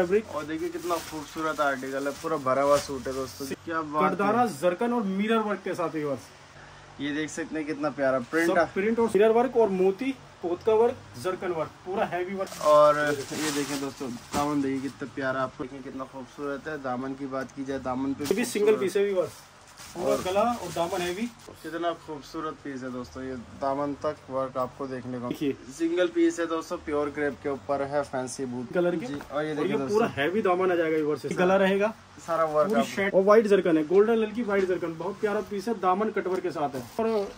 Fabric और देखिए कितना खूबसूरत आर्टिकल है पूरा भरा हुआ सूट है दोस्तों। क्या बात है। जरकन और मिरर वर्क के साथ ही ये देख सकते हैं कितना प्यारा प्रिंट है। प्रिंट और मिरर वर्क और मोती पोत का वर्क जरकन वर्क पूरा हैवी वर्क और ये देखें दोस्तों दामन देखिए कितना प्यारा आपको देखें कितना खूबसूरत है। दामन की बात की जाए दामन पे भी सिंगल पीस है व्यूअर्स पूरा गला और दामन हैवी कितना खूबसूरत पीस है दोस्तों ये दामन तक वर्क आपको देखने को सिंगल पीस है दोस्तों प्योर क्रेप के ऊपर है फैंसी बूट कलर के? जी और ये और देखिए ये पूरा हैवी दामन आ जाएगा व्यूअर्स गला रहेगा। सारा वर्क और व्हाइट जरकन है गोल्डन लल की व्हाइट जरकन बहुत प्यारा पीस है दामन कटवर के साथ है। और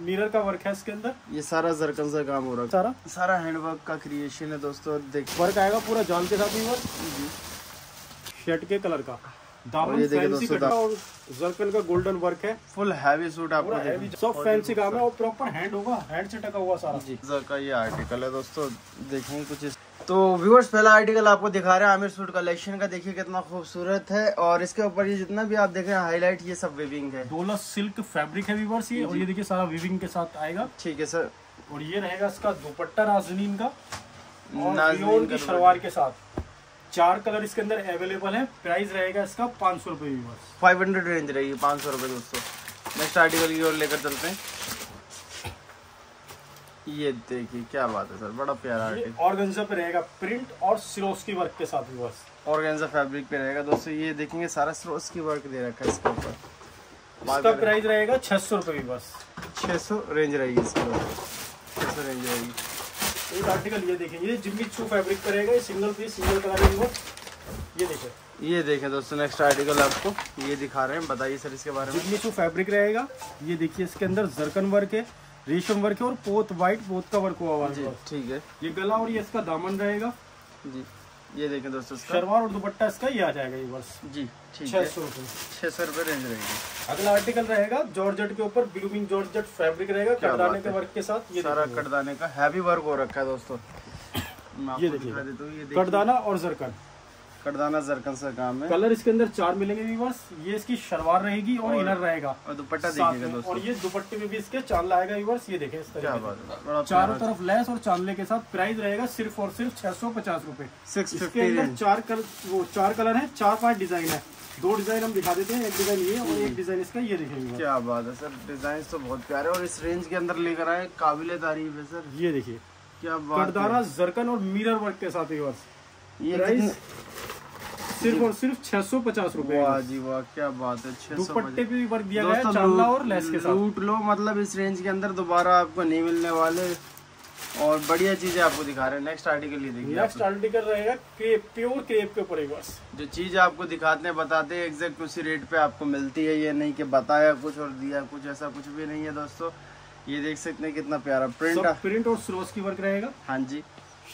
मिरर का वर्क है इसके अंदर। ये सारा जरकन से काम हो रहा सारा है। सारा? हैंडवर्क का क्रिएशन है दोस्तों देख वर्क आएगा पूरा जाल के साथ व्यूअर्स शर्ट के कलर का। और ये देखिए दोस्तों, और जरकन का गोल्डन वर्क है। फुल हैवी सूट आपको हैवी सब फैंसी काम है और प्रॉपर हैंड होगा हैंड से टका हुआ सारा। जी। का ये आर्टिकल है दोस्तों देखेंगे कुछ इस तो व्यूअर्स पहला आर्टिकल आपको दिखा रहे हैं आमिर सूट कलेक्शन का देखिए कितना खूबसूरत है और इसके ऊपर ये जितना भी आप देख रहे हैं हाईलाइट ये सब वेविंग है। डोला सिल्क फैब्रिक है व्यूअर्स ये और ये देखिए सारा वीविंग के साथ आएगा। ठीक है सर और ये रहेगा इसका दुपट्टा नाजनीन का और की शलवार के साथ। चार कलर इसके अंदर अवेलेबल है। प्राइस रहेगा इसका पाँच सौ रुपये फाइव हंड्रेड रेंज रहेगी पाँच सौ रुपये दोस्तों। नेक्स्ट आर्टिकल की ओर लेकर चलते हैं। ये देखिए क्या बात है सर बड़ा प्यारा आर्टिकल ऑर्गेन्जा पे रहेगा प्रिंट और सिरोस की वर्क के साथ व्यूअर्स ऑर्गेन्जा फैब्रिक पे रहेगा दोस्तों। ये देखेंगे सारा स्रोस की वर्क दे रखा है इसके ऊपर। इसका प्राइस रहेगा छह सौ रुपये व्यूअर्स छः सौ रेंज रहेगी इसकी छः सौ रेंज रहेगी। एक आर्टिकल ये देखें ये जिम्मी छू फैब्रिक पर रहेगा ये सिंगल पीस सिंगल कलर ये देखें। ये देखें दोस्तों नेक्स्ट आर्टिकल आपको ये दिखा रहे हैं बताइए सर इसके बारे में। जिम्मी फैब्रिक रहेगा ये देखिए इसके अंदर जरकन वर्क है रेशम वर्क है और पोत व्हाइट पोत का वर्क हुआ हुआ है। ठीक है। ये गला और ये इसका दामन रहेगा। जी। ये देखें दोस्तों शलवार और दुपट्टा इसका ये आ जाएगा ये वर्ष जी ठीक छह सौ रुपये छह सौ रुपये रेंज रहेगी। अगला आर्टिकल रहेगा जॉर्जेट के ऊपर ब्लूमिंग जॉर्जेट फैब्रिक रहेगा कटदाने के वर्क के साथ ये सारा कटदाने का हैवी वर्क हो रखा है दोस्तों। ये देखिए। कटदाना और जरकन। कटदाना जरकन से काम है। कलर इसके अंदर चार मिलेंगे व्यूअर्स ये इसकी शलवार रहेगी और, और इनर रहेगा। और दुपट्टा देखिएगा दोस्तों। और ये दुपट्टे में भी इसके चाँद आएगा व्यूअर्स ये देखें इस क्या तरीके बात है। चारों तरफ़ लेस और चांदले के साथ प्राइस रहेगा सिर्फ़ और सिर्फ़ छह सौ पचास रूपए। इसके अंदर चार कलर वो चार कलर है चार पाँच डिज़ाइन है। दो डिज़ाइन हम दिखा देते हैं एक डिज़ाइन ये और एक डिज़ाइन इसका ये देखेंगे क्या बात है सर डिज़ाइन तो बहुत प्यारे और इस रेंज के अंदर लेकर आए काबिल तारीफ़ है सर। ये देखिए। क्या बात करदाना जरकन और मिरर वर्क के साथ ये प्राइस सिर्फ़ और सिर्फ़ छह सौ पचास रूपए वाह जी वाह क्या बात है छह सौ दुपट्टे पे भी वर्क दिया गया है दोस्तों और लेस के साथ। लूट लो मतलब इस रेंज के अंदर दोबारा आपको नहीं मिलने वाले। और बढ़िया चीज़ें आपको दिखा रहे हैं नेक्स्ट आर्टिकल ये देखिए नेक्स्ट आर्टिकल रहेगा क्रेप प्योर क्रेप के ऊपर जो चीज़ आपको दिखाते हैं बताते हैं एग्जैक्ट उसी रेट पे आपको मिलती है ये नहीं कि बताया कुछ और दिया कुछ ऐसा कुछ भी नहीं है दोस्तों। ये देख सकते हैं कितना प्यारा प्रिंट प्रिंट और स्रोस की वर्क रहेगा। हाँ जी।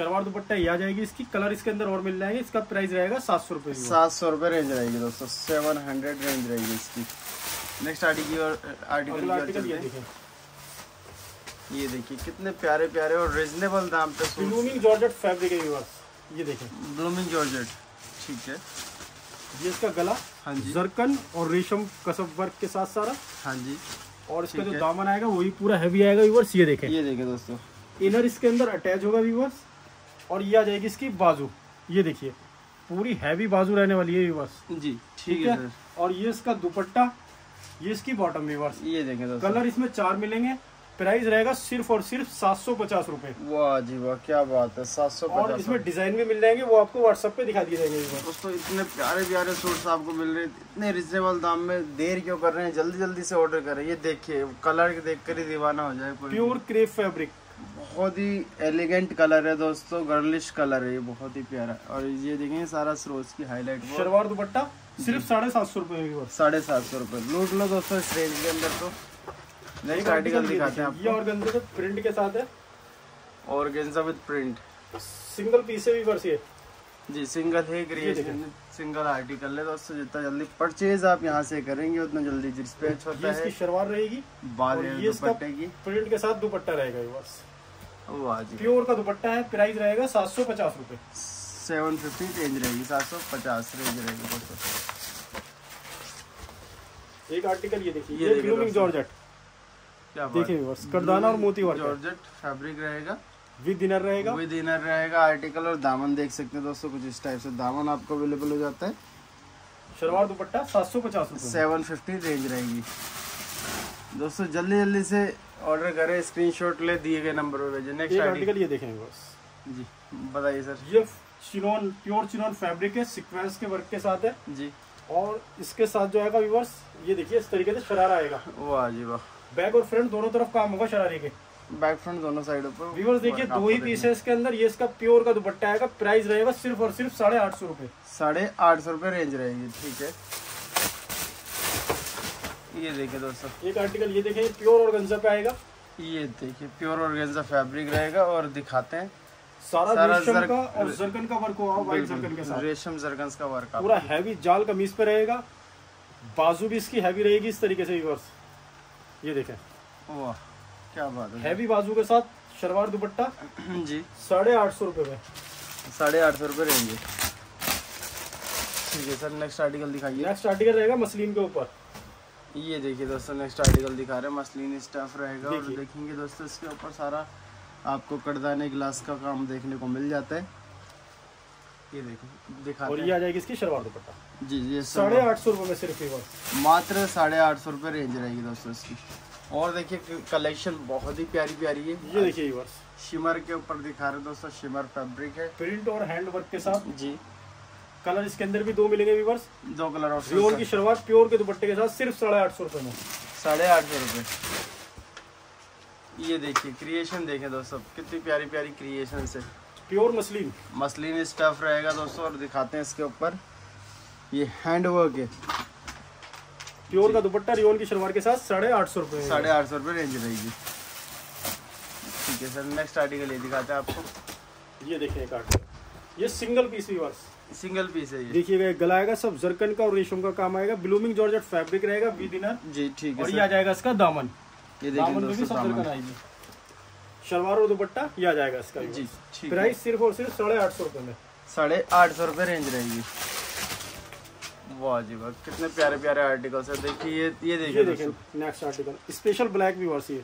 शलवार दुपट्टा ये आ जाएगी इसकी कलर इसके अंदर और मिल जाएँगे। इसका प्राइस रहेगा सात सौ रुपए सात सौ रुपये रेंज रहेगी दोस्तों सेवन हंड्रेड रेंज रहेगी इसकी। नेक्स्ट आर्टिकल और आर्टिकल ये चलते ये देखिए कितने प्यारे प्यारे और रिजनेबल दाम पे ब्लूमिंग जॉर्जेट फैब्रिक है ये देखें। ब्लूमिंग जॉर्जेट ठीक है। ये इसका गला हाँ जी। जरकन और रेशम कसब वर्क के साथ सारा। हाँ जी। और इसका जो दामन आएगा वही पूरा हैवी आएगा व्यूअर्स ये देखें। ये देखे दोस्तों। इनर इसके अंदर अटैच होगा व्यूअर्स और ये आ जाएगी इसकी बाजू। ये देखिए पूरी हैवी बाजू रहने वाली है व्यूअर्स जी ठीक है और ये इसका दुपट्टा ये इसकी बॉटम व्यूअर्स ये देखें कलर इसमें चार मिलेंगे। प्राइस रहेगा सिर्फ़ और सिर्फ़ सात सौ पचास रूपए। वाह जी वाह क्या बात है सात सौ और इसमें डिज़ाइन भी मिल जाएँगे वो आपको व्हाट्सएप पे दिखा दिए जाएँगे दोस्तों इतने प्यारे प्यारे सूट्स आपको मिल रहे हैं। इतने रिजनेबल दाम में देर क्यों कर रहे हैं? जल्दी जल्दी से ऑर्डर करें। ये देखिए कलर देख कर ही दीवाना हो जाए प्योर क्रेप फैब्रिक बहुत ही एलिगेंट कलर है दोस्तों गर्लिश कलर है ये बहुत ही प्यारा। और ये देखेंगे सारा सरोज की हाईलाइट शलवार दुपट्टा सिर्फ़ साढ़े सात सौ रुपए साढ़े सात सौ रुपये लूट लो दोस्तों इस रेंज के अंदर तो। नेक्स्ट आर्टिकल दिखाते हैं ये और गंदे प्रिंट के साथ है। और गेंजा विद प्रिंट सिंगल पीस है व्यूअर्स ये। जी सिंगल है क्रिएशन सिंगल आर्टिकल है दोस्तों जितना जल्दी परचेज आप यहाँ से करेंगे उतना जल्दी डिस्पैच ये होता इसकी है। शलवार रहेगी। बाद ये दुपट्टे की। प्रिंट के साथ दुपट्टा रहेगा व्यूअर्स। प्योर का दुपट्टा है प्राइस रहेगा सात सौ पचास रूपए। सेवन फिफ्टी रेंज रहेगी सात सौ पचास रेंज रहेगी दोस्तों एक आर्टिकल ये देखिए ये ये देखिए ब्लूमिंग दोस्तों। जॉर्जेट देखिए व्यूअर्स, करदाना और मोती वर्क जॉर्जेट फैब्रिक रहेगा। विद डिनर रहेगा। विद इनर रहेगा आर्टिकल और दामन देख सकते हैं दोस्तों कुछ इस टाइप से। दामन आपको अवेलेबल हो जाता है। शलवार दुपट्टा सात सौ पचास सेवन फिफ्टी रेंज रहेगी। दोस्तों जल्दी जल्दी से ऑर्डर करें स्क्रीनशॉट ले दिए गए नंबर पे भेजें। नेक्स्ट आर्टिकल ये देखेंगे बस। जी बताइए सर। ये चिनोन प्योर चिनोन फैब्रिक है सीक्वेंस के वर्क के साथ है। जी। और इसके साथ जो आएगा व्यूवर्स ये देखिए इस तरीके से शरारा आएगा। वाह जी वाह। बैक और फ्रंट दोनों तरफ़ काम होगा शरारे के। बैक फ्रंट दोनों साइडों पर व्यूवर्स देखिए दो ही पीस है इसके अंदर ये इसका प्योर का दुपट्टा आएगा प्राइस रहेगा सिर्फ़ और सिर्फ़ साढ़े आठ सौ रुपए। साढ़े आठ सौ रुपये रेंज रहेगी ठीक है। ये देखिए दोस्तों। एक आर्टिकल ये देखें प्योर और गंजा पे आएगा। ये देखिए प्योर ऑर्गेन्जा फैब्रिक रहेगा और दिखाते हैं। सारा सारा रेशम जर- का और जरकन का वर्क होगा व्हाइट जरकन के साथ। रेशम जरगन्स का वर्क पूरा हैवी जाल कमीज पे रहेगा। बाजू भी इसकी हैवी रहेगी इस तरीके से ये देखें। वाह क्या बात है। हैवी बाजू के साथ शलवार दुपट्टा। जी। साढ़े आठ सौ रुपए में। साढ़े आठ सौ रुपये है। ठीक है सर नेक्स्ट आर्टिकल दिखाइए। नेक्स्ट आर्टिकल रहेगा मसलिन के ऊपर। ये देखिए दोस्तों नेक्स्ट आर्टिकल दिखा रहे हैं मसलिन स्टफ़ रहेगा और। देखेंगे दोस्तों इसके ऊपर सारा आपको कड़दाने ग्लास का काम देखने को मिल जाता है। ये देखो दिखाते और ये आ जाएगी इसकी शलवार दुपट्टा। जी जी साढ़े आठ सौ रुपए में सिर्फ़ व्यूवर्स मात्र साढ़े आठ सौ रुपये रेंज रहेगी दोस्तों इसकी। और देखिए कलेक्शन बहुत ही प्यारी प्यारी है। ये देखिए शिमर के ऊपर दिखा रहे दोस्तों शिमर फैब्रिक है। प्रिंट और हैंड वर्क के साथ। जी। कलर इसके अंदर भी दो मिलेंगे व्यूवर्स दो कलर और ऑप्शन की शुरुआत प्योर के दुपट्टे के साथ सिर्फ़ साढ़े आठ सौ रुपए में। साढ़े आठ सौ रुपये ये देखिए क्रिएशन देखें दोस्तों कितनी प्यारी प्यारी क्रिएशन है प्योर मसलिन। मसलिन स्टफ़ रहेगा दोस्तों और दिखाते हैं इसके ऊपर। ये हैंड वर्क है। प्योर का दुपट्टा रियोन की शलवार के साथ साढ़े आठ सौ रुपए। साढ़े आठ सौ रुपये रेंज रहेगी। ठीक है सर नेक्स्ट आर्टिकल ये दिखाते हैं आपको। ये देखिए एक आर्टिकल ये single piece viewers single piece है ये। देखिएगा गला आएगा सब जरकन का और रेशम का काम आएगा। ब्लूमिंग जॉर्जेट फैब्रिक रहेगा विद इनर जी ठीक है और ये आ जाएगा इसका दामन। ये दामन देखिए में भी सब जरकन आएगी। शलवार और दुपट्टा ये आ जाएगा इसका जी ठीक प्राइस सिर्फ़ और सिर्फ़ साढ़े आठ सौ रुपए में। साढ़े आठ सौ रुपये रेंज रहेगी। वाह जी वाह कितने प्यारे प्यारे आर्टिकल्स है। देखिए ये ये ये देखिए नेक्स्ट आर्टिकल स्पेशल ब्लैक ये।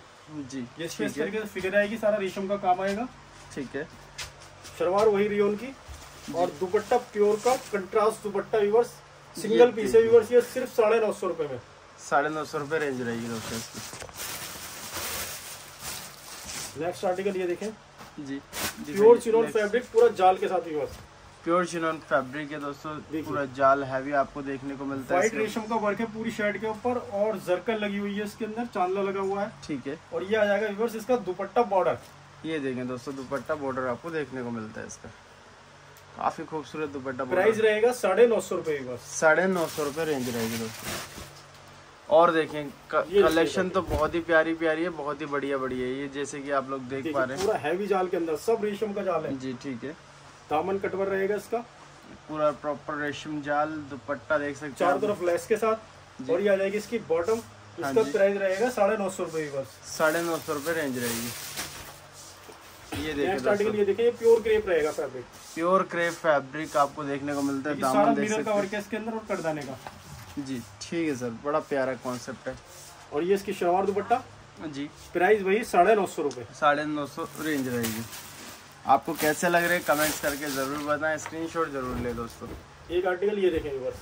जी ये इस ठीक है। तरीके से फिगर आएगी सारा रेशम का काम आएगा। ठीक है। शलवार वही रियोन की। और दुपट्टा प्योर का contrast dupatta viewers single piece है व्यूवर्स ये सिर्फ़ साढ़े नौ सौ रुपए में। साढ़े नौ सौ रुपये रेंज रहेगी दोस्तों इसकी। नेक्स्ट आर्टिकल ये देखें। जी प्योर चिनोन फैब्रिक पूरा जाल के साथ व्यूवर्स प्योर चिनोन फैब्रिक है दोस्तों पूरा जाल हैवी आपको देखने को मिलता है व्हाइट रेशम का वर्क है पूरी शर्ट के ऊपर और जरकन लगी हुई है इसके अंदर चांदला लगा हुआ है। ठीक है। और ये आ जाएगा व्यूवर्स इसका दुपट्टा बॉर्डर ये देखें दोस्तों दुपट्टा बॉर्डर आपको देखने को मिलता है इसका। काफ़ी खूबसूरत दुपट्टा प्राइस रहेगा साढ़े नौ सौ रुपए साढ़े नौ सौ रुपये रेंज रहेगी दोस्तों। और देखें कलेक्शन तो बहुत ही प्यारी प्यारी है बहुत ही बढ़िया बढ़िया है। ये जैसे कि आप लोग देख पा रहे पूरा हैवी जाल के अंदर सब रेशम का जाल है। जी ठीक है। दामन कटवर रहेगा इसका। पूरा प्रॉपर रेशम जाल दुपट्टा देख सकते हैं चारों तरफ़ लेस के साथ। और ये आ जाएगी इसकी बॉटम हाँ इसका प्राइस रहेगा साढ़े नौ सौ रुपए साढ़े नौ सौ रुपये रेंज रहेगी। ये देखिए नेक्स्ट ये देखिए प्योर क्रेप रहेगा फैब्रिक प्योर क्रेप फैब्रिक आपको देखने को मिलता है दामन देख का सकते है। इसके अंदर और करदाने का। जी ठीक है सर बड़ा प्यारा कॉन्सेप्ट है। और ये इसकी शलवार दुपट्टा? जी। प्राइस वही साढ़े नौ सौ रुपए। साढ़े नौ सौ रेंज रहेगी। आपको कैसे लग रहे हैं? कमेंट्स करके ज़रूर बताएँ। स्क्रीनशॉट ज़रूर ले दोस्तों। एक आर्टिकल ये देखें व्यूवर्स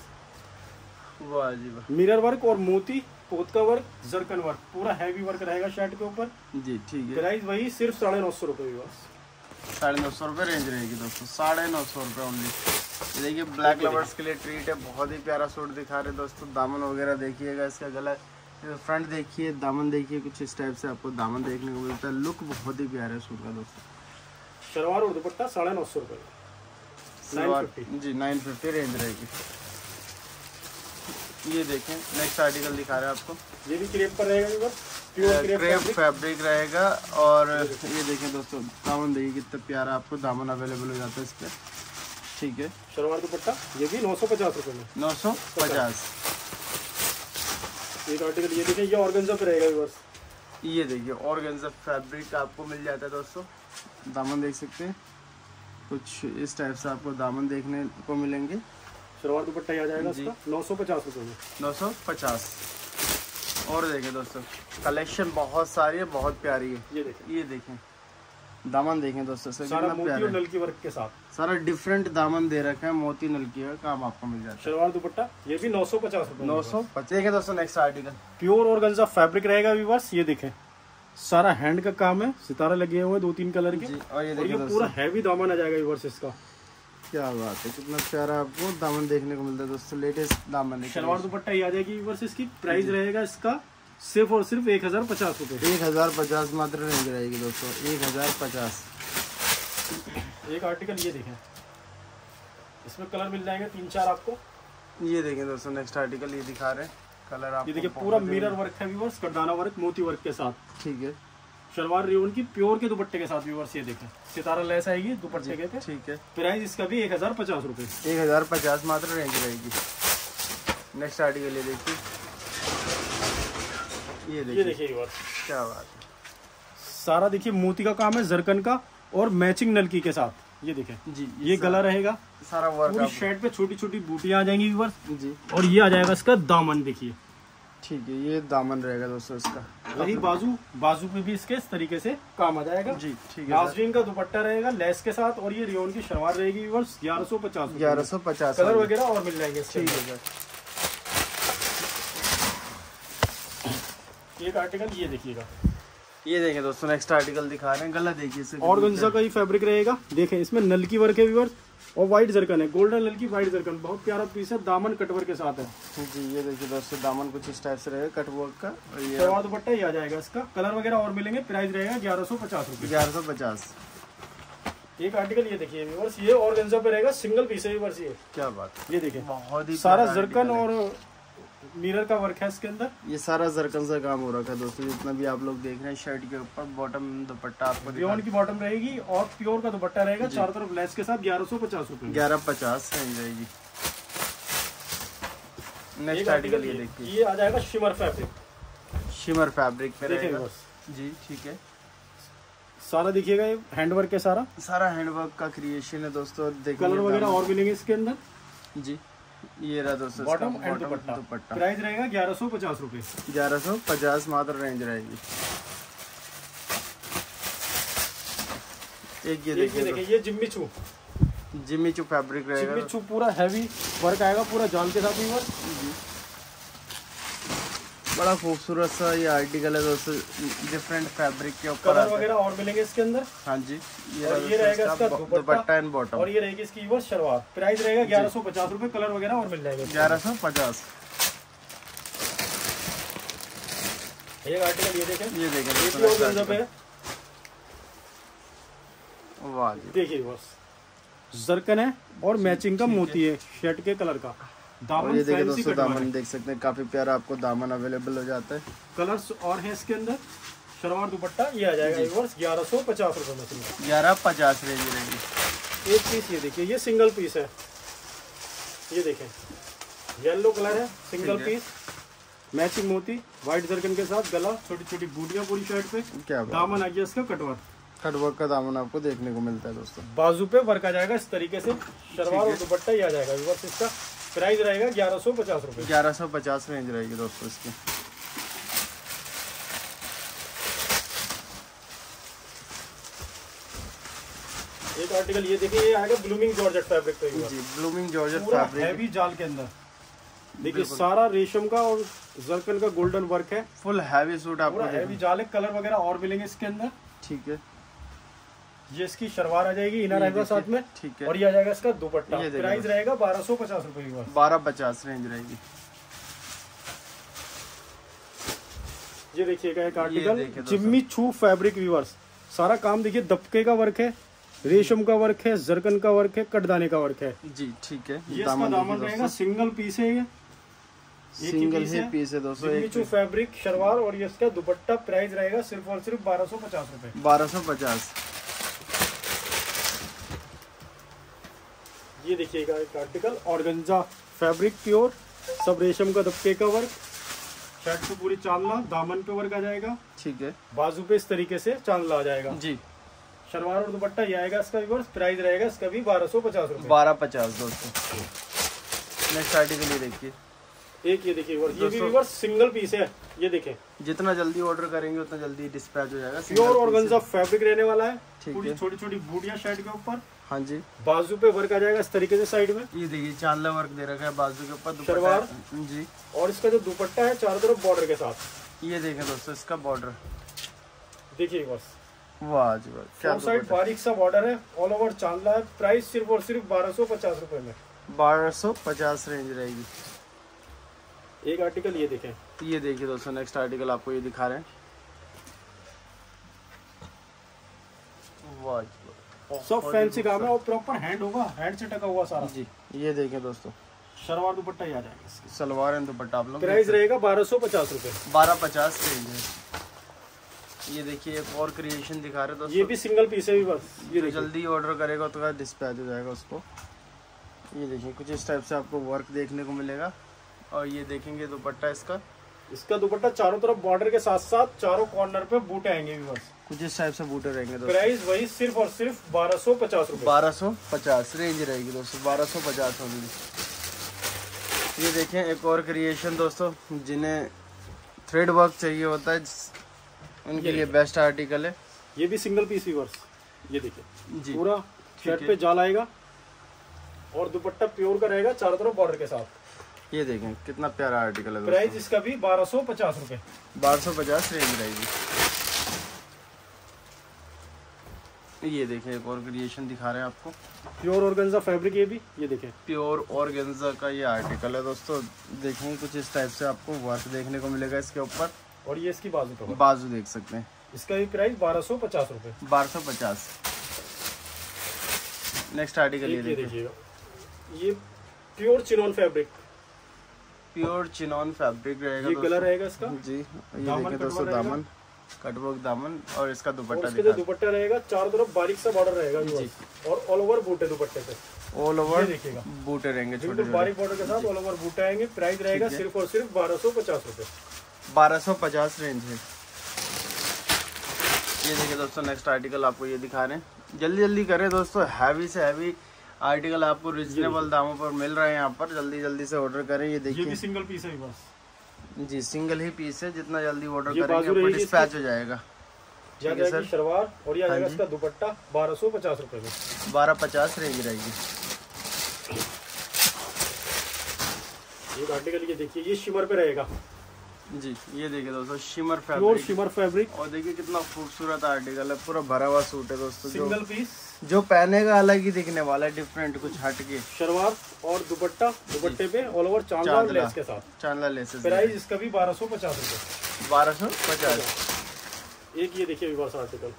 वाह जी वाह। मिरर वर्क और मोती पोत का वर्क जरकन वर्क पूरा हैवी वर्क रहेगा शर्ट के ऊपर। जी ठीक है। प्राइस वही सिर्फ़ साढ़े नौ सौ रुपए व्यूवर्स साढ़े नौ सौ रुपये रेंज रहेगी दोस्तों साढ़े नौ सौ रुपये ओनली देखिए ब्लैक लवर्स के लिए ट्रीट है बहुत ही प्यारा सूट दिखा रहे दोस्तों दामन वगैरह देखिएगा इसका गला फ्रंट देखिए दामन देखिए कुछ इस टाइप से आपको दामन देखने को मिलता है। लुक बहुत ही प्यारा है सूट का दोस्तों। शलवार और दुपट्टा साढ़े नौ सौ 950 जी नाइन फिफ्टी रेंज रहेगी। ये देखें नेक्स्ट आर्टिकल दिखा रहे हैं आपको। ये भी क्रेप पर रहेगा क्रेप फैब्रिक फैब्रिक रहेगा और ये देखें दोस्तों दामन देखिए कितना प्यारा आपको दामन अवेलेबल हो जाता है इस पर ठीक है। शलवार दुपट्टा ये भी नौ सौ पचास रुपए में। नौ सौ पचास। एक आर्टिकल ये देखिए ये ऑर्गेन्जा पे रहेगा व्यूवर्स ये देखिए ऑर्गेन्जा फैब्रिक आपको मिल जाता है दोस्तों। दामन देख सकते हैं। कुछ इस टाइप से आपको दामन देखने को मिलेंगे। शलवार दुपट्टा आ जाएगा। इसका नौ सौ पचास रुपए में। नौ सौ पचास। और देखें दोस्तों कलेक्शन बहुत सारी है बहुत प्यारी है। ये देखिए ये देखें। दामन देखें दोस्तों सारा मोती और नलकी वर्क के साथ। सारा डिफरेंट दामन दे रखा है मोती नलकी का काम आपको मिल जाता शलवार दुपट्टा ये भी नौ सौ पचास नौ सौ पचास दोस्तों नेक्स्ट आर्टिकल प्योर और गंजा फैब्रिक रहेगा व्यूवर्स ये देखें। सारा हैंड का काम है सितारा लगे हुए दो तीन कलर के। और ये और देखिए ये पूरा हैवी दामन आ जाएगा इसका। क्या बात है कितना प्यारा आपको दामन देखने को मिलता है दोस्तों लेटेस्ट दामन शलवार दुपट्टा ये आ जाएगी व्यूवर्स इसकी प्राइस रहेगा इसका सिर्फ़ और सिर्फ़ एक हज़ार पचास रुपए। एक हज़ार पचास मात्र रेंज रहेगी दोस्तों एक हज़ार पचास। एक आर्टिकल ये देखें। इसमें कलर मिल जाएँगे तीन चार आपको। ये देखें दोस्तों नेक्स्ट आर्टिकल ये दिखा रहे हैं। कलर आप ये देखिए पूरा मिरर वर्क है व्यूवर्स वर्क मोती वर्क के साथ। ठीक है। शलवार रियोन की प्योर के दुपट्टे के साथ व्यूवर्स ये देखें। सितारा लेस आएगी दुपट्टे के ठीक है। प्राइस इसका भी एक हज़ार पचास रुपए। एक हज़ार पचास मात्र रेंज रहेगी। नेक्स्ट आर्टिकल ये देखिए। ये ये देखिए। देखिए व्यूवर्स क्या बात है। सारा देखिए मोती का काम है जरकन का और मैचिंग नलकी के साथ। ये देखें। जी ये गला रहेगा। सारा वर्क पूरी शर्ट पे छोटी छोटी बूटियाँ आ जाएँगी व्यूवर्स जी। और ये आ जाएगा इसका दामन देखिए। ठीक है ये दामन रहेगा दोस्तों इसका। वही बाजू बाजू पे भी इसके इस तरीके से काम आ जाएगा। जी ठीक है नाजरीन का दुपट्टा रहेगा लेस के साथ और ये रियोन की शलवार रहेगी व्यूवर्स ग्यारह सौ पचास ग्यारह सौ पचास कलर वगैरह और मिल जाएँगे ठीक है सर। एक आर्टिकल ये देखिएगा। ये देखें दोस्तों नेक्स्ट आर्टिकल दिखा रहे हैं। गला देखिए और गंजा का ही फैब्रिक रहेगा। देखें इसमें नलकी वर्क है व्यूवर्स और व्हाइट जरकन है गोल्डन नलकी व्हाइट जरकन बहुत प्यारा पीस है दामन कटवर के साथ है। जी ये देखिए दोस्तों दामन कुछ इस टाइप से रहेगा कट वर्क का और ये दुपट्टा ही आ जाएगा इसका। कलर वगैरह और मिलेंगे प्राइस रहेगा ग्यारह सौ पचास रुपये ग्यारह सौ पचास। एक आर्टिकल ये देखिए व्यूवर्स ये और गंजा पे रहेगा सिंगल पीस है व्यूवर्स ये। क्या बात ये देखिए बहुत ही सारा जरकन और मिरर का वर्क है इसके अंदर? ये सारा जरकन से काम हो रखा है दोस्तों जितना भी आप लोग देख रहे हैं शर्ट के ऊपर बॉटम दुपट्टा आपको रियोन की बॉटम रहेगी और प्योर का दुपट्टा रहेगा चारों तरफ़ लेस के साथ ग्यारह सौ पचास रुपए। ग्यारह पचास रहेगी नेक्स्ट आर्टिकल ये ये देखिए। ये आ जाएगा शिमर फैब्रिक शिमर फैब्रिक पे रहेगा। जी ठीक है। सारा देखिएगा ये हैंडवर्क है सारा। सारा हैंडवर्क का क्रिएशन है दोस्तों कलर वगैरह और मिलेंगे इसके अंदर? जी। ये रहा दोस्तों बॉटम एंड दुपट्टा। प्राइस रहेगा ग्यारह सौ पचास रुपये ग्यारह सौ पचास मात्र रेंज रहेगी। एक ये देखिए देखिए ये जिम्मी चू। जिम्मी चू फैब्रिक रहेगा। जिम्मी छू चू पूरा हैवी वर्क आएगा पूरा जाल के साथ ही वर्क बड़ा खूबसूरत सा ये आर्टिकल है दोस्तों डिफरेंट फैब्रिक के ऊपर कलर वगैरह और मिलेंगे इसके अंदर? हाँ जी। ये और ये रहेगा इसका दुपट्टा। एंड बॉटम और ये रहेगी इसकी वर्ष शलवार। प्राइस रहेगा ग्यारह सौ पचास रुपए कलर वगैरह और मिल जाएगा ग्यारह सौ पचास। एक आर्टिकल ये देखें। ये देखें। वाह देखिए बस। जरकन है और मैचिंग का मोती है शर्ट के कलर का। और दामन ये देखिए दोस्तों दामन देख सकते हैं काफ़ी प्यारा आपको दामन अवेलेबल हो जाता है। कलर्स और है इसके अंदर। शलवार दुपट्टा ये आ जाएगा ग्यारह सौ पचास रुपए में ग्यारह पचास रेंज रहेगी। एक पीस ये देखिए ये सिंगल पीस है। ये देखें येलो कलर है सिंगल पीस मैचिंग मोती व्हाइट जरकन के साथ गला छोटी छोटी बूटियाँ पूरी शर्ट पे। क्या दामन आ गया इसका कटवर कटवर्क का दामन आपको देखने को मिलता है दोस्तों। बाजू पे वर्क आ जाएगा इस तरीके से। शलवार और दुपट्टा ही आ जाएगा इसका। प्राइस रहेगा ग्यारह सौ पचास रुपए। ग्यारह सौ पचास रेंज रहेगी दोस्तों इसकी। एक आर्टिकल ये देखिए ये आएगा ब्लूमिंग जॉर्जेट फैब्रिक पे जी ब्लूमिंग जॉर्जेट फैब्रिक हैवी जाल के अंदर। देखिए सारा रेशम का और जरकन का गोल्डन वर्क है। फुल हैवी सूट आपको हैवी जाल है कलर वगैरह और मिलेंगे इसके अंदर। ठीक है। ये इसकी शलवार आ जाएगी इनर आएगा साथ में ठीक है। और ये आ जाएगा इसका दुपट्टा। प्राइस रहेगा बारह सौ पचास रुपए की बारह पचास रेंज रहेगी। ये देखिएगा एक article Jimmy Choo fabric viewers सारा काम देखिए दबके का वर्क है रेशम का वर्क है जरकन का वर्क है कटदाने का वर्क है। जी ठीक है। ये इसका दामन रहेगा सिंगल पीस है ये। सिंगल ही। पीस है दोस्तों एक चू फैब्रिक शलवार और ये इसका दुपट्टा। प्राइस रहेगा सिर्फ़ और सिर्फ़ बारह सौ पचास रूपए। बारह सौ पचास। ये देखिएगा एक आर्टिकल ऑर्गेन्जा फैब्रिक प्योर सब रेशम का दबके का वर्क शर्ट पे पूरी चांदला दामन पे वर्क आ जाएगा। ठीक है। बाजू पे इस तरीके से चांदला आ जाएगा। जी। शलवार और दुपट्टा ये आएगा इसका भी प्राइस रहेगा इसका भी बारह सौ पचास रुपए। बारह पचास दोस्तों। नेक्स्ट आर्टिकल ये देखिए। एक ये देखिए ये भी सिंगल पीस है। ये देखें। जितना जल्दी ऑर्डर करेंगे उतना जल्दी डिस्पैच हो जाएगा। प्योर ऑर्गेन्जा फैब्रिक रहने वाला है। पूरी छोटी छोटी बूटियाँ शर्ट के ऊपर। हाँ जी। बाजू पे वर्क आ जाएगा इस तरीके से साइड में। ये देखिए चांदला वर्क दे रखा है बाजू के ऊपर दुपट्टा। शलवार? जी। और इसका जो दुपट्टा है चारों तरफ़ बॉर्डर के साथ। ये देखें दोस्तों इसका बॉर्डर देखिए बस वाह जी वाह क्या साइड बारीक सा बॉर्डर है ऑल ओवर चांदला है। प्राइस सिर्फ़ और सिर्फ़ बारह सौ पचास रुपए में। बारह सौ पचास रेंज रहेगी। एक आर्टिकल ये देखें। ये देखिए दोस्तों नेक्स्ट आर्टिकल आपको ये दिखा रहे हैं। वाह। सब फैंसी काम है और प्रॉपर हैंड होगा हैंड से टका हुआ सारा। जी ये देखें दोस्तों। शलवार दुपट्टा ही आ जाएगा सलवार एंड दुपट्टा आप लोग प्राइस रहेगा बारह सौ पचास रुपए। बारह पचास रेंज है ये देखिए एक और क्रिएशन दिखा रहे दोस्तों। ये भी सिंगल पीस है भी बस ये जल्दी ऑर्डर करेगा तो डिस्पैच हो जाएगा उसको। ये देखिए कुछ इस टाइप से आपको वर्क देखने को मिलेगा। और ये देखेंगे दुपट्टा इसका। इसका दुपट्टा चारों तरफ़ बॉर्डर के साथ साथ चारों कॉर्नर पे बूटे आएँगे भी बस। कुछ इस टाइप से बूटे रहेंगे प्राइस वही सिर्फ़ और सिर्फ़ बारह सौ पचास रुपए। बारह सौ पचास रेंज रहेगी दोस्तों बारह सौ पचास होगी। ये देखें एक और क्रिएशन दोस्तों जिन्हें थ्रेड वर्क चाहिए होता है उनके लिए बेस्ट आर्टिकल है। ये भी सिंगल पीस व्यूअर्स ये देखिए जी। पूरा शर्ट पे जाल आएगा और दुपट्टा प्योर का रहेगा चारों तरफ़ बॉर्डर के साथ। ये देखें कितना प्यारा आर्टिकल है प्राइस इसका भी बारह सौ पचास रुपए। बारह सौ पचास रेंज रहेगी। ये देखें एक और क्रिएशन दिखा रहे हैं आपको। प्योर ऑर्गेन्जा फैब्रिक ये भी ये देखें। प्योर ऑर्गेन्जा का ये आर्टिकल है दोस्तों। देखेंगे कुछ इस टाइप से आपको वर्क देखने को मिलेगा इसके ऊपर। और ये इसकी बाजू का बाजू देख सकते हैं। इसका भी प्राइस बारह सौ पचास रुपए। बारह सौ पचास। नेक्स्ट आर्टिकल ये देखिए देखिएगा। ये pure chinon fabric pure chinon fabric रहेगा ये कलर रहेगा इसका? जी ये देखिए दोस्तों दामन कटवर्क दामन और इसका दुपट्टा इसके जो दुपट्टा रहेगा चारों तरफ़ बारीक सा बॉर्डर रहेगा viewers। और ऑल ओवर बूटे दुपट्टे पे। ऑल ओवर देखिएगा। बूटे रहेंगे छोटे बारीक बॉर्डर के साथ ऑल ओवर बूटे आएँगे। प्राइस रहेगा सिर्फ़ और सिर्फ़ बारह सौ पचास रुपए। बारह सौ पचास रेंज है। ये देखिए दोस्तों नेक्स्ट आर्टिकल आपको ये दिखा रहे हैं। जल्दी जल्दी करें दोस्तों हैवी से हैवी आर्टिकल आपको रिजनेबल दामों पर मिल रहे हैं यहाँ पर जल्दी जल्दी से ऑर्डर करें ये ये भी देखिए। सिंगल पीस है बस। जी सिंगल ही पीस है जितना जल्दी ऑर्डर करेंगे आपको डिस्पैच हो जाएगा। ठीक है सर शलवार और या हाँ जी। इसका दुपट्टा बारह सौ पचास रुपए में। बारह पचास रेंज रहेगी। आर्टिकल ये देखिए ये शिमर पे रहेगा। जी ये देखिए दोस्तों शिमर फैब्रिक शिमर फैब्रिक और देखिए कितना खूबसूरत आर्टिकल है पूरा भरा हुआ सूट है दोस्तों सिंगल पीस जो पहनेगा अलग ही दिखने वाला है डिफरेंट कुछ हट के। शलवार और दुपट्टा दुपट्टे पे ऑल ओवर चांदला। लेस के साथ। चांदला लेसेस प्राइस इसका भी बारह सौ पचास रुपए बारह सौ पचास? एक ये देखिए विवास आर्टिकल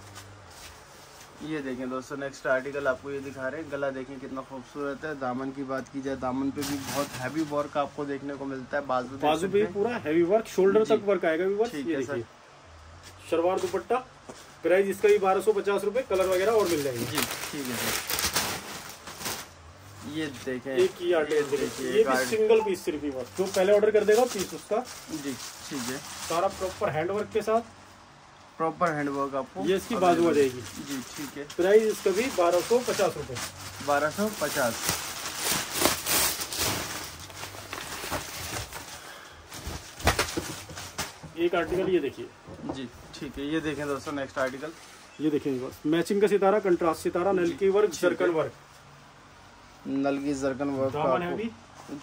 ये देखें दोस्तों नेक्स्ट आर्टिकल आपको ये दिखा रहे हैं। गला देखें कितना खूबसूरत है। दामन की बात की जाए दामन पे भी बहुत हैवी वर्क आपको देखने को मिलता है। बाजू बाजू पे पूरा हैवी वर्क शोल्डर तक वर्क आएगा ठीक है, सर। शलवार दुपट्टा प्राइस इसका भी बारह सौ पचास रुपए कलर वगैरह और मिल जाएँगे। जी ठीक है ये देखें। एक ही आर्टिकल देखिए, ये भी सिंगल पीस सिर्फ़ जो पहले ऑर्डर कर देगा पीस उसका। जी ठीक है। सारा प्रॉपर हैंड वर्क के साथ। प्रॉपर हैंडवर्क आपको ये इसकी बाजू आ जाएगी। जी ठीक है। प्राइस इसका भी बारह सौ पचास रुपए। बारह सौ पचास। एक आर्टिकल ये देखिए। जी ठीक है ये देखें दोस्तों नेक्स्ट आर्टिकल ये देखिए बस मैचिंग का सितारा कंट्रास्ट सितारा नलकी वर्क सर्कल वर्क नल की जरकन वर्क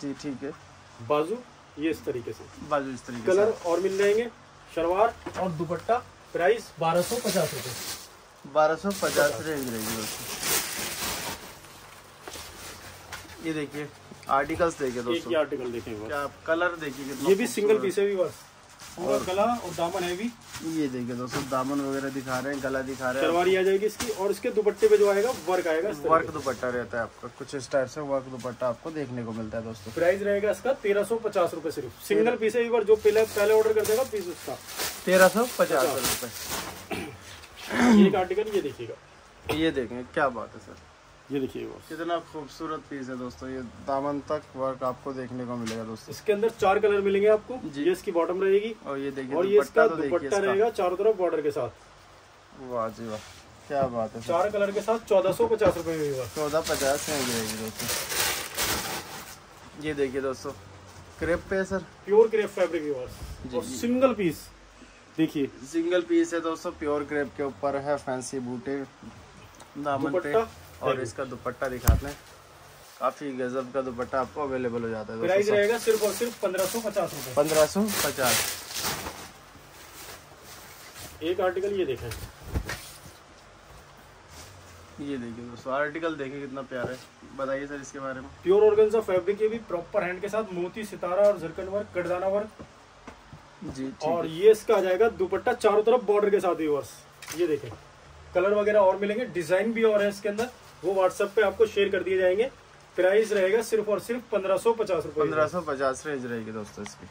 जी ठीक है। बाजू ये इस तरीके से। बाजू इस तरीके कलर और मिल जाएँगे। शलवार और दुपट्टा प्राइस बारह सौ पचास रुपए। बारह सौ पचास रेंज रहेगी दोस्तों। ये देखिए आर्टिकल्स देखिए दोस्तों। आर्टिकल देखेंगे बस कलर देखिए ये भी सिंगल पीस है भी बस। पूरा गला और दामन है भी। ये देखिए दोस्तों दामन वगैरह दिखा रहे हैं गला दिखा रहे हैं। शलवारी आ जाएगी इसकी और इसके दुपट्टे पे जो आएगा वर्क आएगा वर्क दुपट्टा रहता है आपका कुछ इस टाइप से वर्क दुपट्टा आपको देखने को मिलता है दोस्तों। प्राइस रहेगा इसका तेरह सौ पचास रुपए सिर्फ़। सिंगल पीस है बार जो पहले पहले ऑर्डर कर देगा पीस उसका। तेरह सौ पचास रुपए। एक आर्टिकल ये देखिएगा। ये देखें क्या बात है सर। ये देखिए बस कितना खूबसूरत पीस है दोस्तों ये दामन तक वर्क आपको देखने को मिलेगा दोस्तों। इसके अंदर चार कलर मिलेंगे आपको जी। ये इसकी बॉटम रहेगी और ये देखिए और ये इसका दुपट्टा तो दुपट्टा रहेगा चारों तरफ़ बॉर्डर के साथ। वाह जी वाह क्या बात है चार कलर के साथ चौदह सौ पचास रुपए में चौदह पचास में रहेगी दोस्तों। ये देखिए दोस्तों क्रेप पे है सर। प्योर क्रेप फैब्रिक और सिंगल पीस देखिए। सिंगल पीस है दोस्तों प्योर क्रेप के ऊपर है फैंसी बूटे दामन पे। दुपट्टा और इसका दुपट्टा दिखाते हैं। काफ़ी गजब का दुपट्टा आपको अवेलेबल हो जाता है प्राइस रहेगा सिर्फ़ और सिर्फ़ पंद्रह सौ पचास रुपए। पंद्रह सौ पचास। एक आर्टिकल ये देखें। ये देखिए दोस्तों आर्टिकल देखिए कितना प्यारा है। बताइए सर इसके बारे में। प्योर ऑर्गेन्जा फैब्रिक ये भी प्रॉपर हैंड के साथ मोती सितारा और जरकन वर्क कटदाना वर्क जी और ये इसका आ जाएगा दुपट्टा चारों तरफ़ बॉर्डर के साथ व्यूअर्स ये देखें। कलर वगैरह और मिलेंगे डिज़ाइन भी और है इसके अंदर। वो व्हाट्सएप पे आपको शेयर कर दिए जाएँगे। प्राइस रहेगा सिर्फ़ और सिर्फ़ पंद्रह सौ पचास रुपए पंद्रह सौ पचास रेंज रहेगी दोस्तों इसकी।